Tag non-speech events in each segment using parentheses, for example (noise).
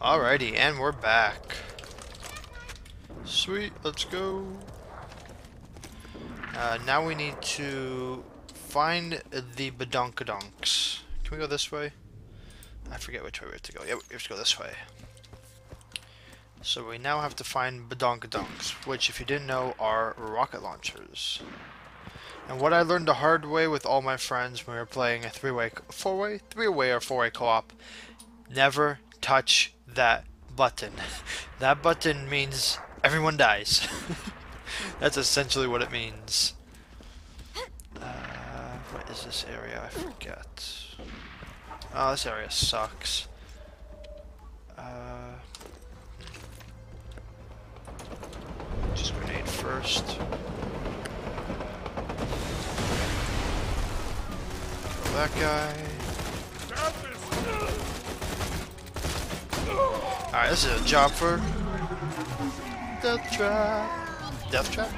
Alrighty, and we're back. Sweet, let's go. Uh, now we need to find the badonkadonks. Can we go this way? I forget which way we have to go. Yeah, we have to go this way. So we now have to find badonkadonks, which if you didn't know are rocket launchers. And what I learned the hard way with all my friends when we were playing a three-way, four-way, three-way or four-way co-op, never touch that button. that button means everyone dies. (laughs) That's essentially what it means. Uh, what is this area? I forget. Oh, this area sucks. Uh, just grenade first. Kill that guy. Alright, this is a job for Death Trap. Death Trap?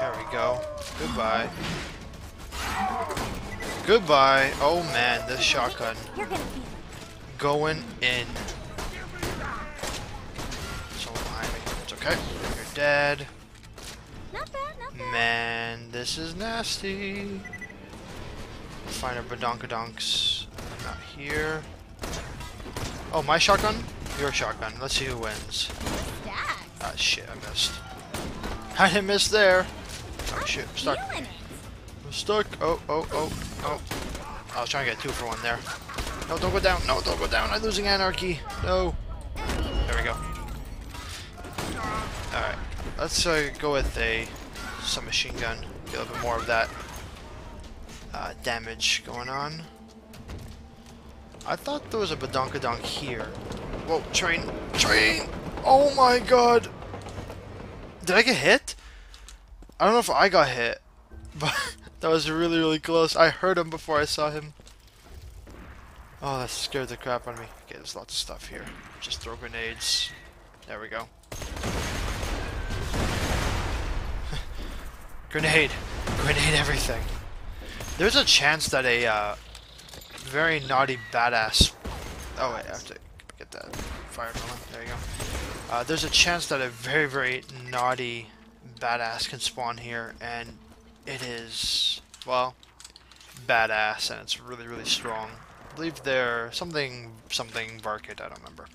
There we go. Goodbye. Goodbye. Oh man, this shotgun. Going in. Someone behind me. It's okay. You're dead. Not bad, not bad. Man, this is nasty. Find our badonkadonks. Not here. Oh, my shotgun? Your shotgun. Let's see who wins. Ah, shit, I missed. I didn't miss there. Oh, shit, I'm stuck. I'm stuck. Oh, oh, oh, oh. I was trying to get two for one there. No, don't go down. No, don't go down. I'm losing anarchy. No. There we go. Alright. Let's uh, go with a submachine gun. Get a little bit more of that uh, damage going on. I thought there was a badonkadonk here. Whoa, train. Train! Oh my god! Did I get hit? I don't know if I got hit, (laughs) but that was really, really close. I heard him before I saw him. Oh, that scared the crap out of me. Okay, there's lots of stuff here. Just throw grenades. There we go. (laughs) Grenade! Grenade everything. There's a chance that a uh, very naughty badass. Oh wait, I have to get that fire. There you go. Uh, there's a chance that a very, very naughty badass can spawn here, and it is, well, badass, and it's really, really strong. I believe they're something, something Varkid, I don't remember.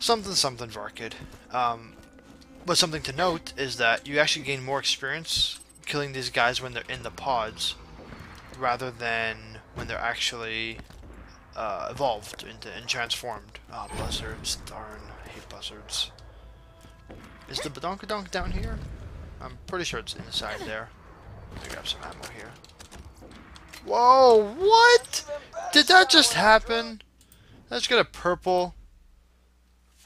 Something, something Varkid. Um, but something to note is that you actually gain more experience killing these guys when they're in the pods, rather than when they're actually uh, evolved into and transformed. Ah, buzzards, darn, I hate buzzards. Is the badonkadonk down here? I'm pretty sure it's inside there. Let me grab some ammo here. Whoa, what? Did that just happen? Let's get a purple.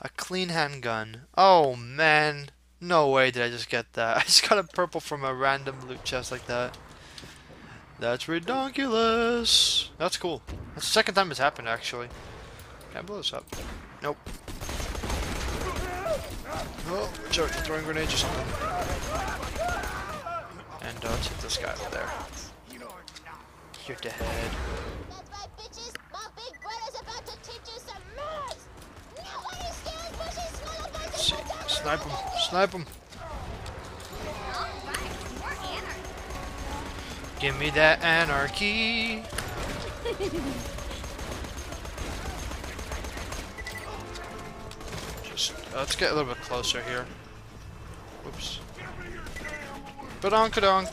A clean handgun. Oh man. No way did I just get that. (laughs) I just got a purple from a random loot chest like that. That's redonkulous. That's cool. That's the second time it's happened actually. Can I blow this up? Nope. Oh, out, throwing grenades or something. And uh, let's hit this guy over there. You're dead. Snipe him. Snipe him. Give me that anarchy. Just uh, let's get a little bit closer here. Whoops. Badonkadonk.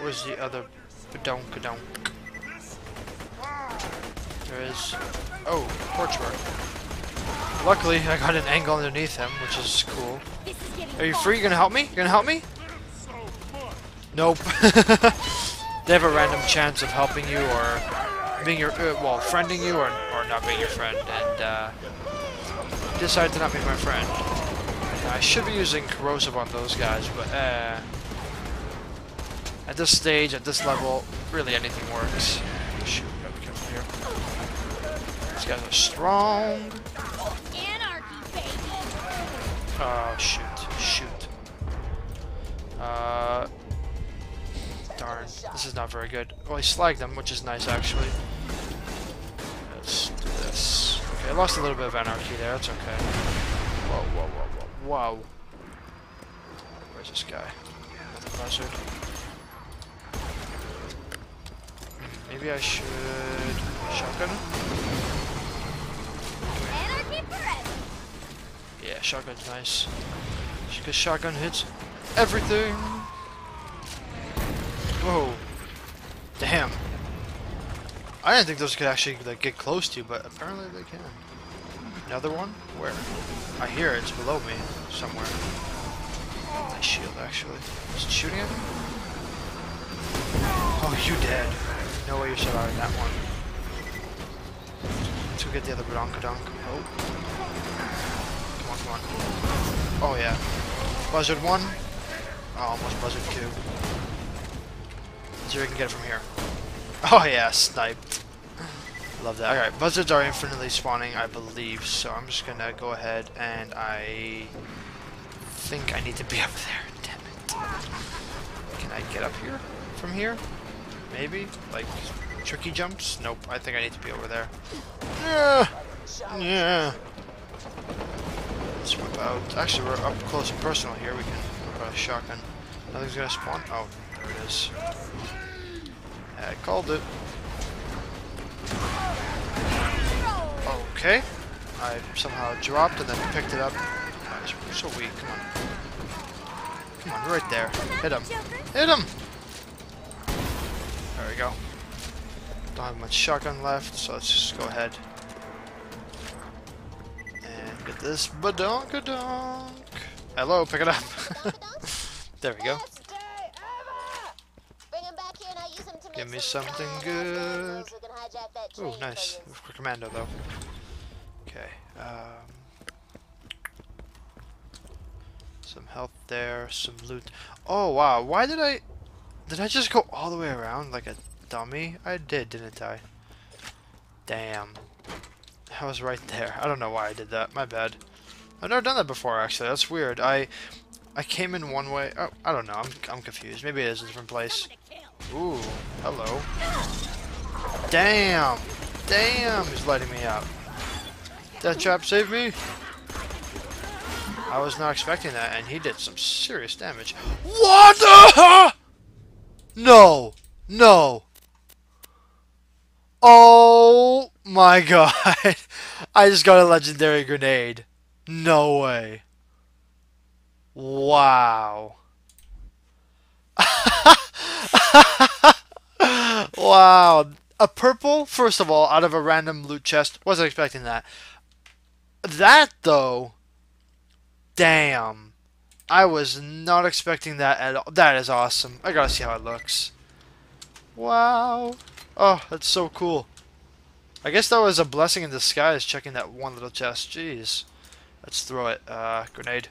Where's the other badonkadonk? There is. Oh, torchwork. Luckily, I got an angle underneath him, which is cool. This is getting Are you free? You gonna help me? You gonna help me? Nope. (laughs) they have a random chance of helping you or being your, uh, well, friending you or, or not being your friend, and uh, decide to not be my friend. I should be using corrosive on those guys, but uh, at this stage, at this level, really anything works. Shoot, gotta be careful here. These guys are strong. Oh, shoot. Shoot. Uh. darn. This is not very good. Well, he slagged them, which is nice, actually. Let's do this. Okay, I lost a little bit of anarchy there. That's okay. Whoa, whoa, whoa, whoa. Whoa. Where's this guy? Another buzzard. Maybe I should... Shotgun? Anarchy forever. Yeah, shotgun's nice. Because shotgun hits everything. Whoa. Damn. I didn't think those could actually like get close to you, but apparently they can. Another one? Where? I hear it. It's below me somewhere. Nice shield, actually. Is it shooting at me? Oh, you dead. No way you're surviving that one. Let's go get the other Bronco Broncodonk. Oh. Come on. Oh, yeah. Buzzard 1. Oh, almost Buzzard 2. See if we can get it from here. Oh, yeah, sniped. Love that. Alright, buzzards are infinitely spawning, I believe, so I'm just gonna go ahead and I think I need to be (laughs) up there. Damn it. Can I get up here? From here? Maybe? Like, tricky jumps? Nope, I think I need to be over there. Yeah! Yeah! Let's whip out. Actually, we're up close and personal here. We can whip out a shotgun. Nothing's gonna spawn. Oh, there it is. I called it. Okay. I somehow dropped and then picked it up. Guys, we're so weak. Come on. Come on, right there. Hit him. Hit him! There we go. Don't have much shotgun left, so let's just go ahead. Get this badonkadonk. Hello, pick it up. (laughs) there we go. Best day ever. Bring 'em back here and I'll use 'em to make Give me something good. moves. We can hijack that Ooh, nice. For commando, though. Okay. Um, some health there. Some loot. Oh, wow. Why did I... Did I just go all the way around like a dummy? I did, didn't I? Damn. I was right there. I don't know why I did that. My bad. I've never done that before, actually. That's weird. I I came in one way. Oh, I don't know. I'm, I'm confused. Maybe it is a different place. Ooh, hello. Damn! Damn, he's lighting me up. That trap saved me. I was not expecting that, and he did some serious damage. What the? No, no. Oh my (laughs) god! I just got a legendary grenade. No way. Wow. (laughs) wow. A purple, first of all, out of a random loot chest. Wasn't expecting that. That, though. Damn. I was not expecting that at all. That is awesome. I gotta see how it looks. Wow. Oh, that's so cool. I guess that was a blessing in disguise checking that one little chest. Jeez. Let's throw it. Uh, grenade.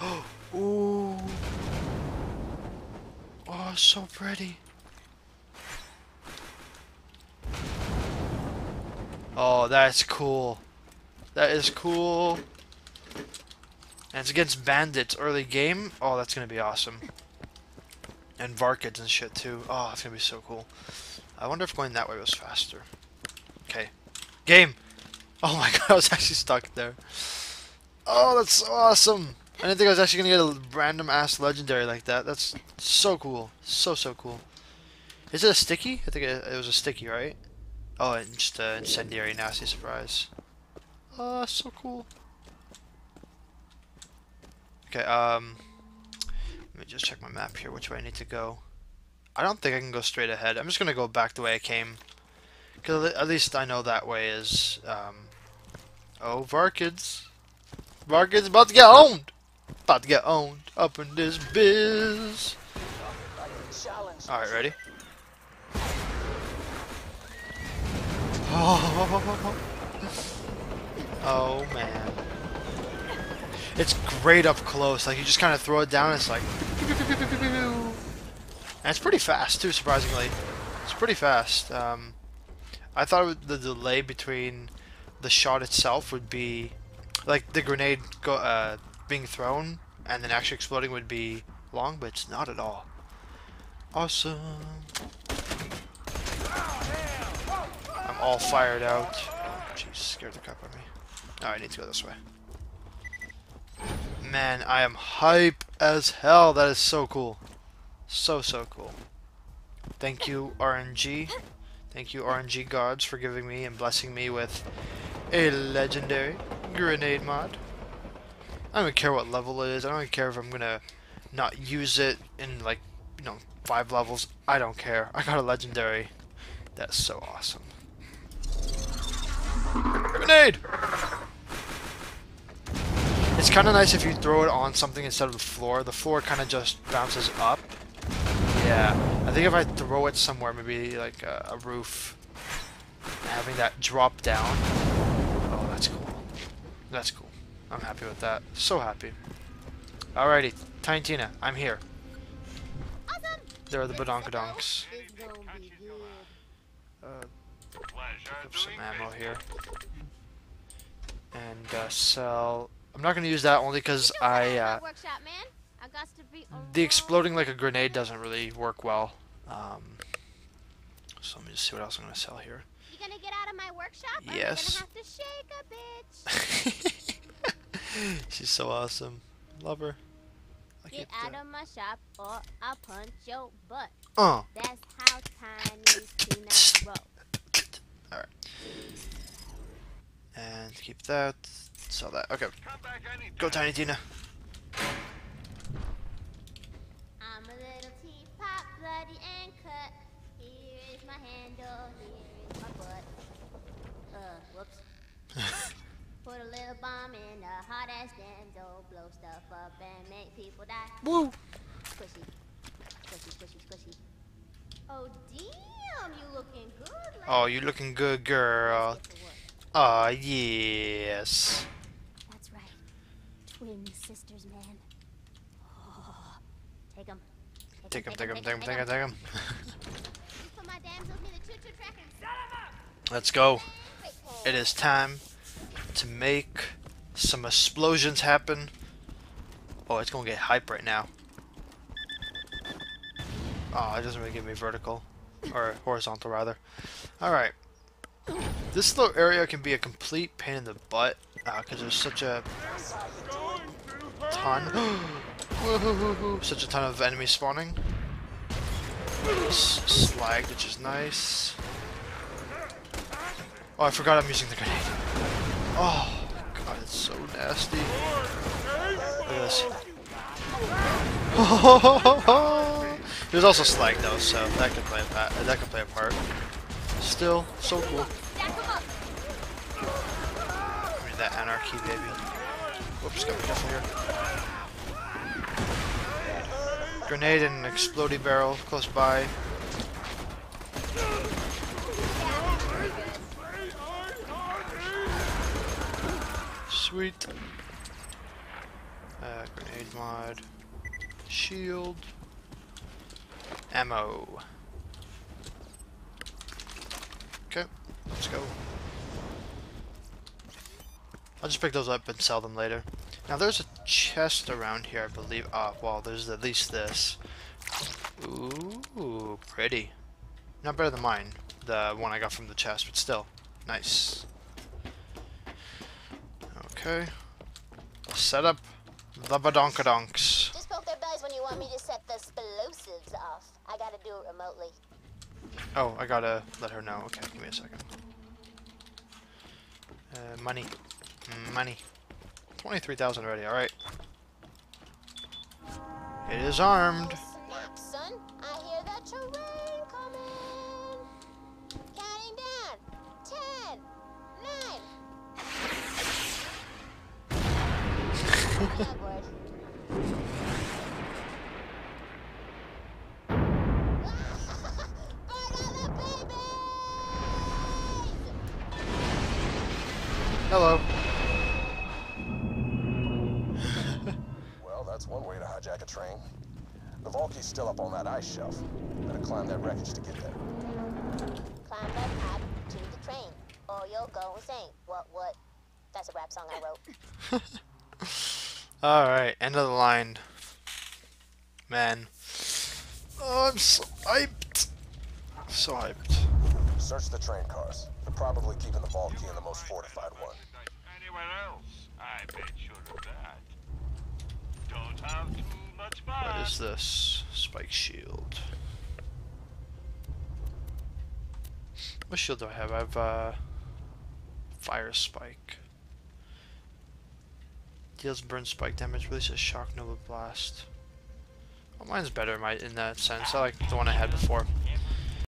(gasps) Ooh. Oh, so pretty. Oh, that's cool. That is cool. And it's against bandits early game. Oh, that's gonna be awesome. And Varkids and shit too. Oh, it's gonna be so cool. I wonder if going that way was faster. Okay. Game! Oh my (laughs) god, I was actually stuck there. Oh, that's so awesome! I didn't think I was actually gonna get a random ass legendary like that. That's so cool. So, so cool. Is it a sticky? I think it, was a sticky, right? Oh, and just an incendiary nasty surprise. Oh, so cool. Okay, um... Let me just check my map here, which way I need to go. I don't think I can go straight ahead. I'm just gonna go back the way I came. Because at least I know that way is, um... Oh, Varkids. Varkids about to get owned! About to get owned up in this biz. Alright, ready? Oh, (laughs) oh man. It's great up close. Like you just kind of throw it down. And it's like, (laughs) and it's pretty fast too. Surprisingly, it's pretty fast. Um, I thought the delay between the shot itself would be like the grenade go, uh, being thrown and then actually exploding would be long, but it's not at all. Awesome. I'm all fired out. Jeez, scared the crap out of me. Oh, I need to go this way. Man, I am hype as hell. That is so cool. So, so cool. Thank you, RNG. Thank you, RNG gods, for giving me and blessing me with a legendary grenade mod. I don't care what level it is. I don't care if I'm gonna not use it in like, you know, five levels. I don't care. I got a legendary. That's so awesome. Grenade! It's kind of nice if you throw it on something instead of the floor. The floor kind of just bounces up. Yeah, I think if I throw it somewhere, maybe like a, a roof, having that drop down. Oh, that's cool. That's cool. I'm happy with that. So happy. Alrighty, Tina, I'm here. Awesome. There are the badonkadonks. Uh, pick up some ammo here. And uh, sell. I'm not gonna use that only because I. Uh, at workshop, man. I got to be the exploding like a grenade doesn't really work well. Um, so let me just see what else I'm gonna sell here. You gonna get out of my workshop? Yes. Gonna have to shake a bitch. (laughs) She's so awesome. Love her. I Get out of my shop or I'll punch your butt. uh, That's how tiny (laughs) peanuts roll. Alright. And keep that. Sell that. Okay. Go, Tiny Tina. Whoops. (laughs) Put a little bomb in a hot ass damsel, blow stuff up and make people die. Woo! Squishy. Squishy, squishy, squishy. Oh, damn, you looking good. Like Oh, you looking good, girl. Let's get to work. Aw, yes. That's right. Twin sisters, man. Oh, take them. Take him, take him, take him, take him, take him. (laughs) You put my damsels near the choo-choo track and set 'em up. Let's go. It is time to make some explosions happen. Oh, it's gonna get hype right now. Oh, it doesn't really give me vertical. Or horizontal, rather. Alright. This little area can be a complete pain in the butt. Uh, because there's such a ton. (gasps) Such a ton of enemies spawning. Slag, which is nice. Oh, I forgot I'm using the grenade. Oh, God, it's so nasty. Look at this. (laughs) There's also slag though, so that could play a that could play a part. Still, so cool. I mean that anarchy, baby. Whoops, got careful here. Grenade and an explodey barrel close by. Sweet. Uh, grenade mod. Shield. Ammo. Okay, let's go. I'll just pick those up and sell them later. Now there's a chest around here, I believe. Ah, well, there's at least this. Ooh, pretty. Not better than mine, the one I got from the chest, but still, nice. Okay. Set up the badonkadonks. Just poke their bellies when you want me to set the explosives off. I gotta do it remotely. Oh, I gotta let her know. Okay, give me a second. Uh, money. Money. 23,000 already, alright. It is armed. Hello. Well, that's one way to hijack a train. The vault key's still up on that ice shelf. Better climb that wreckage to get there. Climb that up to the train, or you'll go insane. What, what? That's a rap song I wrote. (laughs) Alright, end of the line. Man. Oh, I'm so hyped. So hyped. Search the train cars. They're probably keeping the vault key in the most fortified one. Anywhere else? I bet sure of that. Don't have too much fun. What is this? Spike shield. What shield do I have? I have uh, fire spike. Deals burn spike damage, releases shock nova blast. Well, mine's better in, my, in that sense. I like the one I had before.